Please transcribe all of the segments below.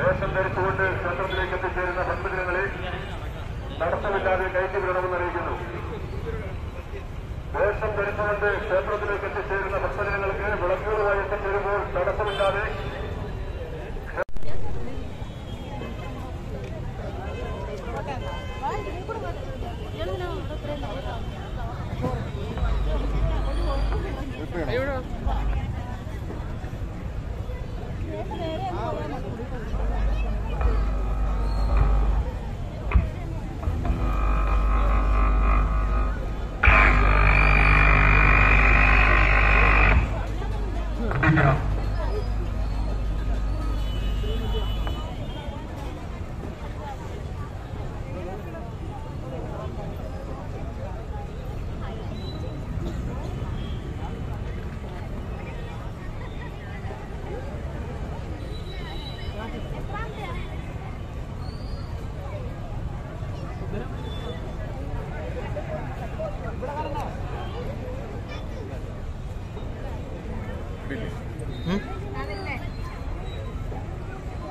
വേഷം ധരിച്ചുകൊണ്ട് ക്ഷേത്രത്തിലേക്ക് എത്തിച്ചേരുന്ന ഭക്തജനങ്ങളെ തടസ്സമില്ലാതെ കയറ്റിവിടണമെന്ന് അറിയിക്കുന്നു. വേഷം ധരിച്ചുകൊണ്ട് ക്ഷേത്രത്തിലേക്ക് എത്തിച്ചേരുന്ന ഭക്തജനങ്ങൾക്ക് വിളക്കുകളുമായി എത്തിച്ചേരുമ്പോൾ തടസ്സമില്ലാതെ എവിടെ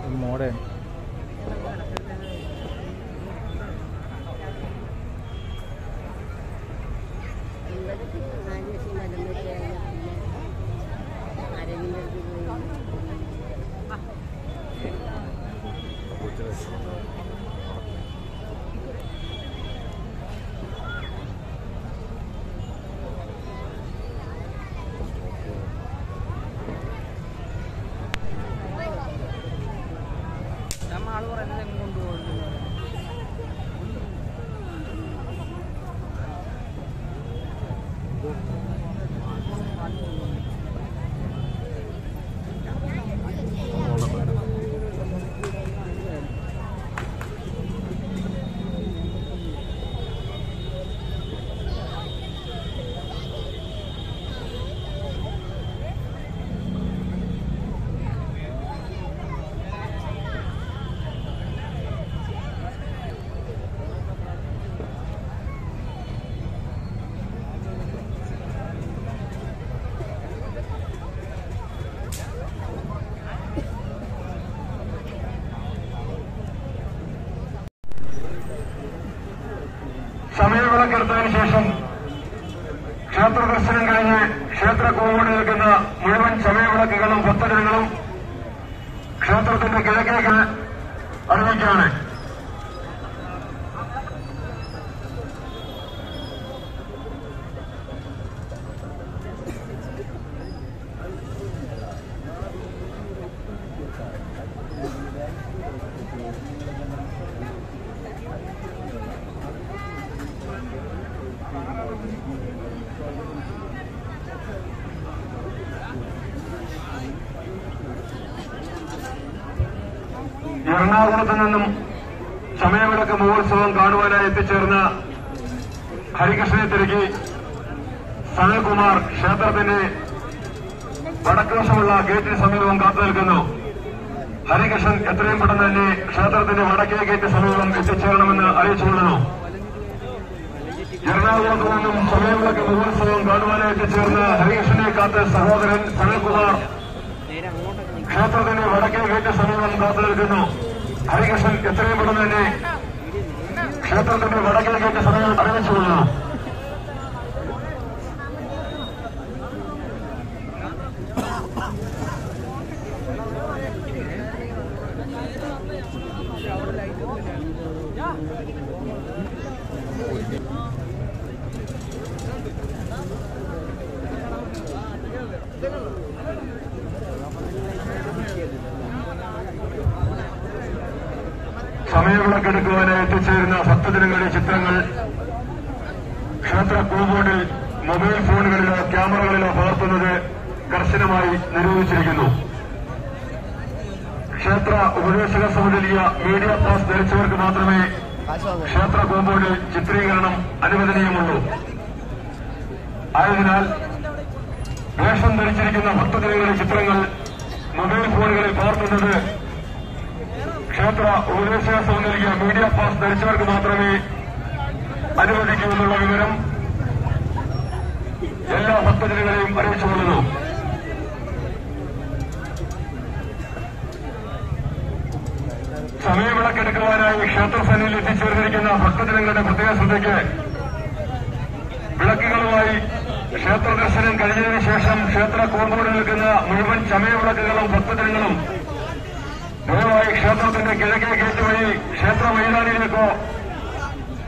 modern സമയവിളക്കെടുത്തതിന് ശേഷം ക്ഷേത്ര ദർശനം കഴിഞ്ഞ് ക്ഷേത്ര കോവിഡ് നിൽക്കുന്ന മുഴുവൻ സമയവിളക്കുകളും ഭക്തജനങ്ങളും ക്ഷേത്രത്തിന്റെ കിഴക്കേക്ക് അറിയിക്കുകയാണ് എറണാകുളത്ത് നിന്നും സമയവിളക്ക് മഹോത്സവം കാണുവാനായി എത്തിച്ചേർന്ന ഹരികൃഷ്ണനെ തിരക്കി സനൽകുമാർ ക്ഷേത്രത്തിന്റെ വടക്കുവശമുള്ള ഗേറ്റിന് സമീപം കാത്തു നിൽക്കുന്നു. ഹരികൃഷ്ണൻ എത്രയും പെട്ടെന്ന് തന്നെ ക്ഷേത്രത്തിന്റെ വടക്കേ ഗേറ്റ് സമീപം എത്തിച്ചേരണമെന്ന് അറിയിച്ചുകൊള്ളുന്നു എറണാകുളത്ത് നിന്നും സമയവിളക്ക് മഹോത്സവം കാണുവാനായി എത്തിച്ചേർന്ന ഹരികൃഷ്ണനെ കാത്ത് സഹോദരൻ സനൽകുമാർ ക്ഷേത്രത്തിന്റെ വടക്കേ ഗേറ്റ് സമീപം കാത്തു നിൽക്കുന്നു. ഹരികൃഷ്ണൻ എത്രയും പെട്ടെന്ന് തന്നെ ക്ഷേത്രത്തിന്റെ വടക്കേ ഗേറ്റ് സമീപം അറിയിച്ചുകൊള്ളുന്നു സമയവിളക്കെടുക്കുവാനായി എത്തിച്ചേരുന്ന ഭക്തജനങ്ങളുടെ ചിത്രങ്ങൾ ക്ഷേത്ര കോമ്പൗണ്ടിൽ മൊബൈൽ ഫോണുകളിലോ ക്യാമറകളിലോ പകർത്തുന്നത് കർശനമായി നിരോധിച്ചിരിക്കുന്നു. ക്ഷേത്ര ഉപദേശക സമിതിയ മീഡിയ പാസ് ധരിച്ചവർക്ക് മാത്രമേ ക്ഷേത്ര കോമ്പൗണ്ടിൽ ചിത്രീകരണം അനുവദനീയമുള്ളൂ. ആയതിനാൽ വേഷം ധരിച്ചിരിക്കുന്ന ഭക്തജനങ്ങളുടെ ചിത്രങ്ങൾ മൊബൈൽ ഫോണുകളിൽ പകർത്തുന്നത് ക്ഷേത്ര ഉപദേശക നൽകിയ മീഡിയ പാസ് ധരിച്ചവർക്ക് മാത്രമേ അനുവദിക്കൂ എന്നുള്ള വിവരം എല്ലാ ഭക്തജനങ്ങളെയും അറിയിച്ചുകൊള്ളുന്നു. സമയവിളക്കെടുക്കുവാനായി ക്ഷേത്രസേനയിൽ എത്തിച്ചേർന്നിരിക്കുന്ന ഭക്തജനങ്ങളുടെ പ്രത്യേക ശ്രദ്ധയ്ക്ക് വിളക്കുകളുമായി ക്ഷേത്ര ദർശനം കഴിഞ്ഞതിന് ശേഷം ക്ഷേത്ര കോമ്പൗണ്ടിൽ നിൽക്കുന്ന മുഴുവൻ ചമയവിളക്കുകളും ഭക്തജനങ്ങളും ക്ഷേത്രത്തിന്റെ കിഴക്കേ ഗേറ്റ് വഴി ക്ഷേത്ര മൈതാനിയിലേക്കോ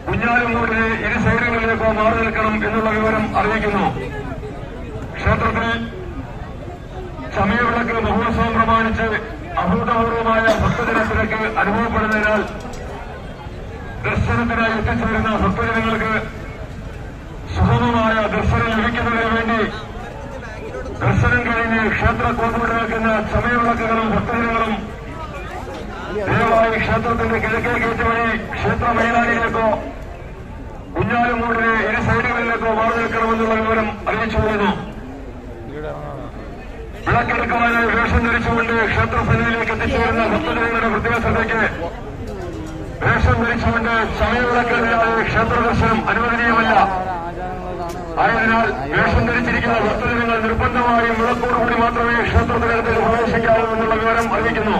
കുഞ്ഞാലുമൂടിലെ ഇരു സൈഡുകളിലേക്കോ മാറി നിൽക്കണം എന്നുള്ള വിവരം അറിയിക്കുന്നു. ക്ഷേത്രത്തിൽ സമയവിളക്ക് മഹോത്സവം പ്രമാണിച്ച് അഭൂതപൂർവമായ ഭക്തജനത്തിലേക്ക് അനുഭവപ്പെടുന്നതിനാൽ ദർശനത്തിനായി എത്തിച്ചേരുന്ന ഭക്തജനങ്ങൾക്ക് സുഗമമായ ദർശനം ലഭിക്കുന്നതിന് വേണ്ടി ദർശനം കഴിഞ്ഞ് ക്ഷേത്ര നിൽക്കുന്ന സമയവിളക്കുകളും ഭക്തജനങ്ങളും ദയവായി ക്ഷേത്രത്തിന്റെ കിഴക്കേ ഗേറ്റ് വഴി ക്ഷേത്ര മൈതാനിയിലേക്കോ കുഞ്ഞാലുമൂടിലെ ഇരു സൈഡുകളിലേക്കോ മാറി നിൽക്കണമെന്നുള്ള വിവരം അറിയിച്ചു കൊള്ളുന്നു വിളക്കെടുക്കുവാനായി വേഷം ധരിച്ചുകൊണ്ട് ക്ഷേത്രസേനയിലേക്ക് എത്തിച്ചേരുന്ന ഭക്തജനങ്ങളുടെ പ്രത്യേക വേഷം ധരിച്ചുകൊണ്ട് സമയവിളക്കെതിരായ ക്ഷേത്ര ദർശനം അനുവദനീയമല്ല. ആയതിനാൽ വേഷം ധരിച്ചിരിക്കുന്ന വസ്തുജനങ്ങൾ നിർബന്ധമായും വിളക്കോടുകൂടി മാത്രമേ ക്ഷേത്രത്തിനകത്ത് പ്രവേശിക്കാവൂ എന്നുള്ള വിവരം അറിയിക്കുന്നു.